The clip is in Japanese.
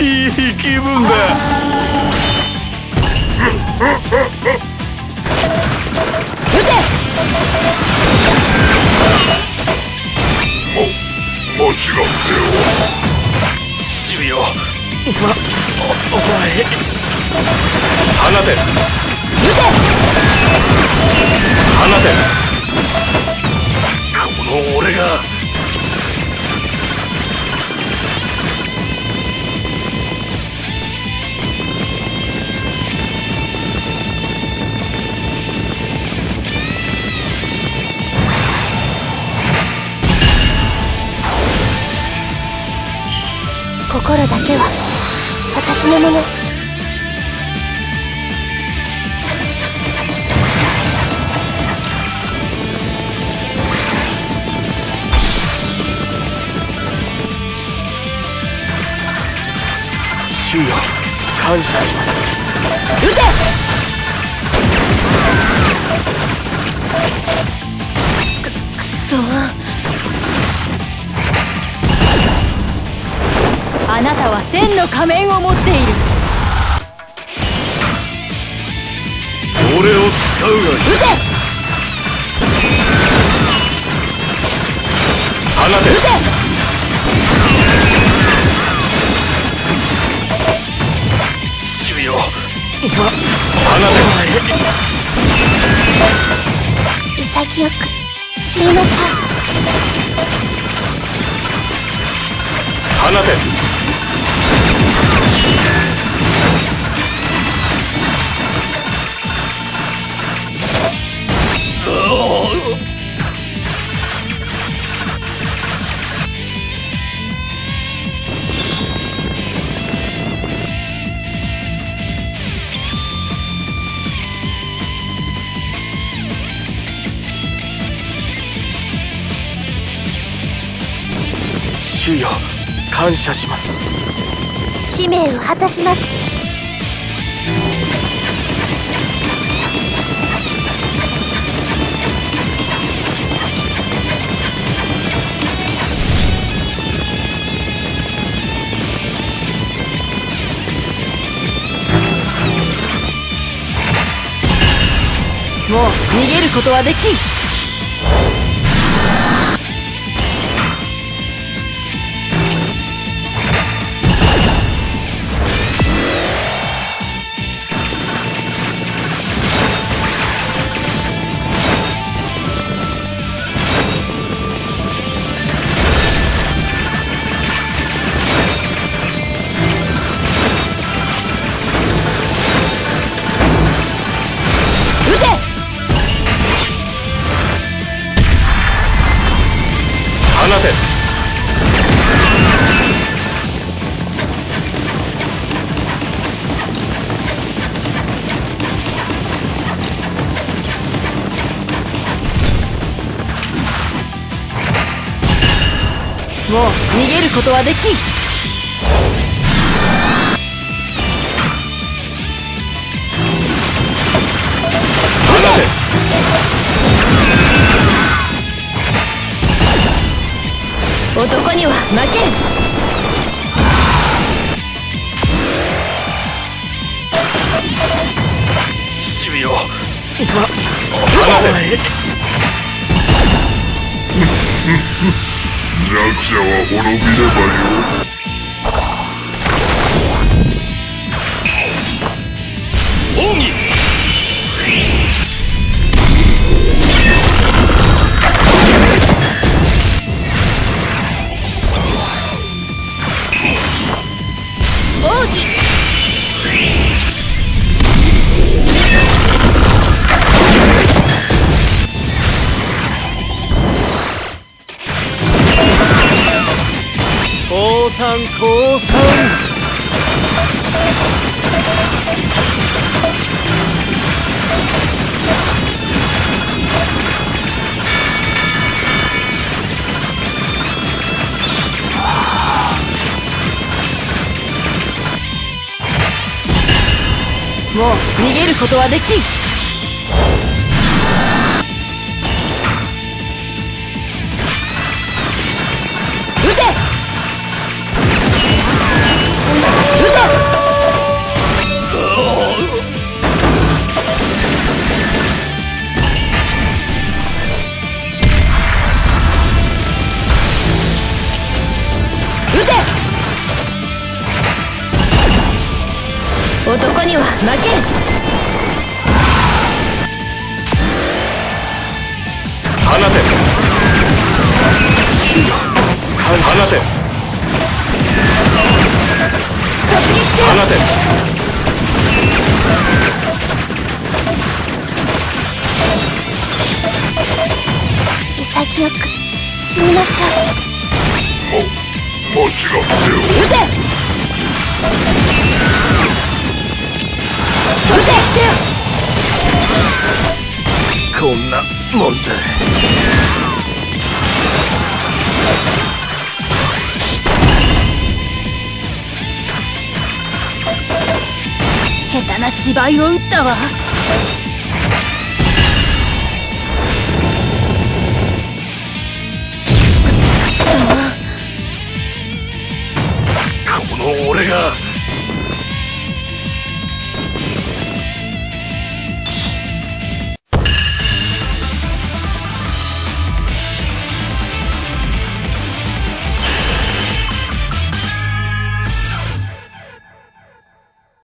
いい気分だ。撃ても間違ってシビよ今そこへ放て撃て心だけは私のもの。主よ感謝します。撃ての仮面を持っている。俺を使うがいい。撃て！放て撃て！放て潔く死にましょ放て主よ感謝します。う使命を果たします。もう逃げることはできんもう逃げることはできん。男には負けん。シビよ今放て弱者は滅びればよ奥義参降参もう逃げることはできん。男には負けん。放て。放て。突撃せよ。放て潔く死にましょも間違ってう撃てこんなもんだ。下手な芝居を打ったわ。くそ。この俺が